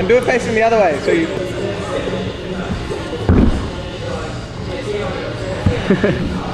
And do it facing the other way. So you.